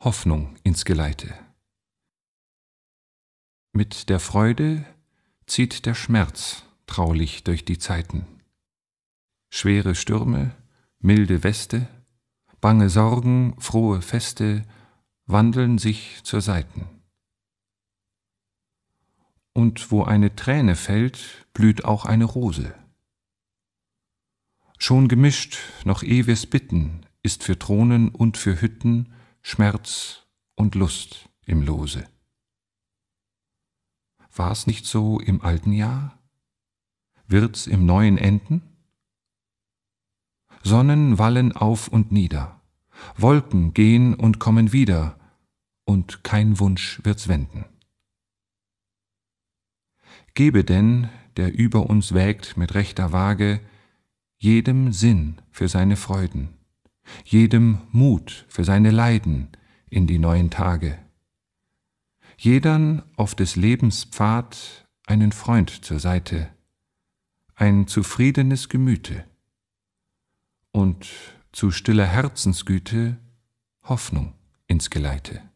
Hoffnung ins Geleite. Mit der Freude zieht der Schmerz traulich durch die Zeiten. Schwere Stürme, milde Weste, bange Sorgen, frohe Feste wandeln sich zur Seiten. Und wo eine Träne fällt, blüht auch eine Rose. Schon gemischt, noch ewes Bitten, ist für Thronen und für Hütten Schmerz und Lust im Lose. War's nicht so im alten Jahr? Wird's im neuen enden? Sonnen wallen auf und nieder, Wolken gehen und kommen wieder, und kein Wunsch wird's wenden. Gebe denn, der über uns wägt mit rechter Waage, jedem Sinn für seine Freuden jedem Mut für seine Leiden in die neuen Tage. Jedern auf des Lebens Pfad einen Freund zur Seite, ein zufriedenes Gemüte und zu stiller Herzensgüte Hoffnung ins Geleite.